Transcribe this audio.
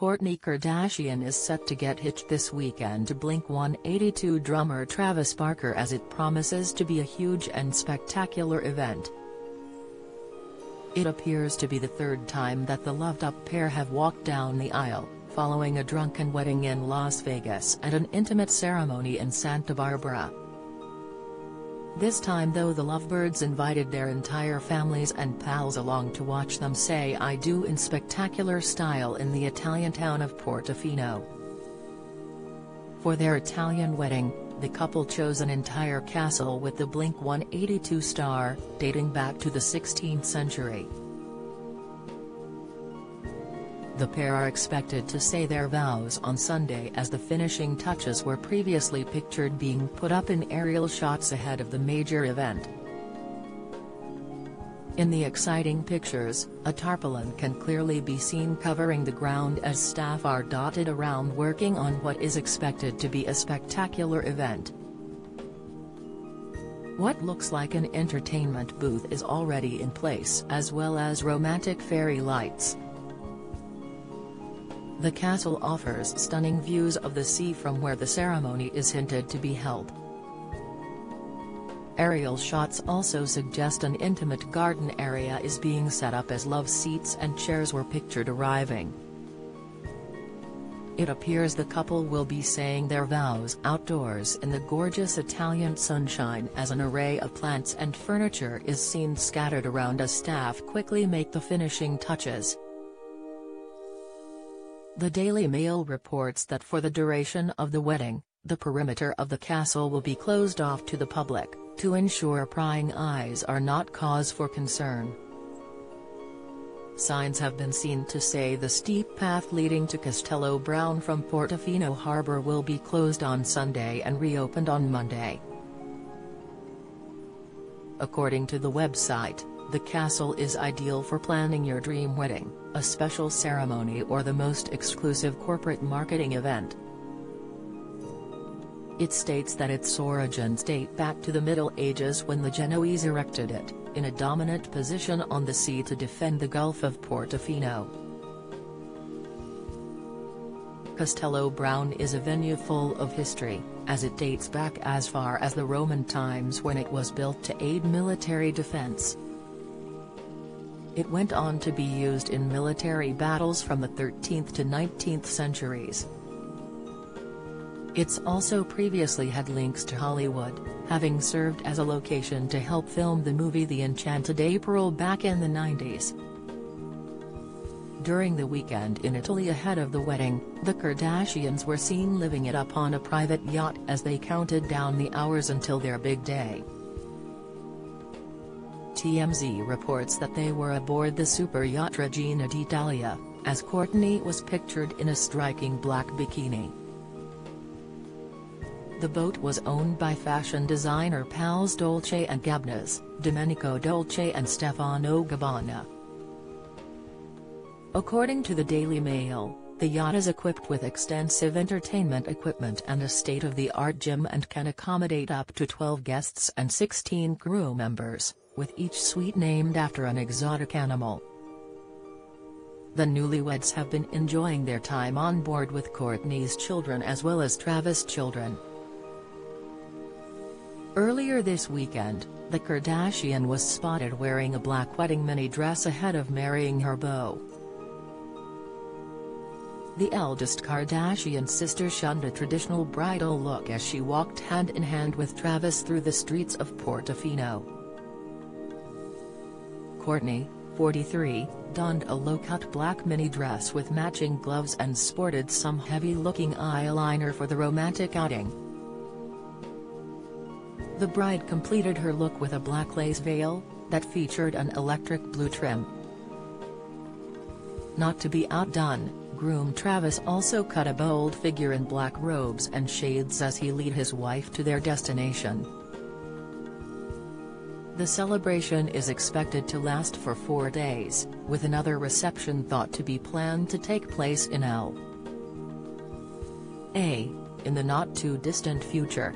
Kourtney Kardashian is set to get hitched this weekend to Blink-182 drummer Travis Barker as it promises to be a huge and spectacular event. It appears to be the third time that the loved-up pair have walked down the aisle, following a drunken wedding in Las Vegas and an intimate ceremony in Santa Barbara. This time though the lovebirds invited their entire families and pals along to watch them say I do in spectacular style in the Italian town of Portofino. For their Italian wedding, the couple chose an entire castle with the Blink-182 star, dating back to the 16th century. The pair are expected to say their vows on Sunday as the finishing touches were previously pictured being put up in aerial shots ahead of the major event. In the exciting pictures, a tarpaulin can clearly be seen covering the ground as staff are dotted around working on what is expected to be a spectacular event. What looks like an entertainment booth is already in place as well as romantic fairy lights. The castle offers stunning views of the sea from where the ceremony is hinted to be held. Aerial shots also suggest an intimate garden area is being set up as love seats and chairs were pictured arriving. It appears the couple will be saying their vows outdoors in the gorgeous Italian sunshine as an array of plants and furniture is seen scattered around as staff quickly make the finishing touches. The Daily Mail reports that for the duration of the wedding, the perimeter of the castle will be closed off to the public, to ensure prying eyes are not cause for concern. Signs have been seen to say the steep path leading to Castello Brown from Portofino Harbour will be closed on Sunday and reopened on Monday. According to the website, the castle is ideal for planning your dream wedding, a special ceremony or the most exclusive corporate marketing event. It states that its origins date back to the Middle Ages when the Genoese erected it, in a dominant position on the sea to defend the Gulf of Portofino. Castello Brown is a venue full of history, as it dates back as far as the Roman times when it was built to aid military defense. It went on to be used in military battles from the 13th to 19th centuries. It's also previously had links to Hollywood, having served as a location to help film the movie The Enchanted April back in the 90s. During the weekend in Italy ahead of the wedding, the Kardashians were seen living it up on a private yacht as they counted down the hours until their big day. TMZ reports that they were aboard the super yacht Regina d'Italia, as Kourtney was pictured in a striking black bikini. The boat was owned by fashion designer pals Dolce & Gabbana's, Domenico Dolce and Stefano Gabbana. According to the Daily Mail, the yacht is equipped with extensive entertainment equipment and a state-of-the-art gym and can accommodate up to 12 guests and 16 crew members with each suite named after an exotic animal. The newlyweds have been enjoying their time on board with Kourtney's children as well as Travis' children. Earlier this weekend, the Kardashian was spotted wearing a black wedding mini dress ahead of marrying her beau. The eldest Kardashian sister shunned a traditional bridal look as she walked hand-in-hand with Travis through the streets of Portofino. Kourtney, 43, donned a low-cut black mini dress with matching gloves and sported some heavy-looking eyeliner for the romantic outing. The bride completed her look with a black lace veil, that featured an electric blue trim. Not to be outdone, groom Travis also cut a bold figure in black robes and shades as he lead his wife to their destination. The celebration is expected to last for four days, with another reception thought to be planned to take place in L. A. in the not-too-distant future.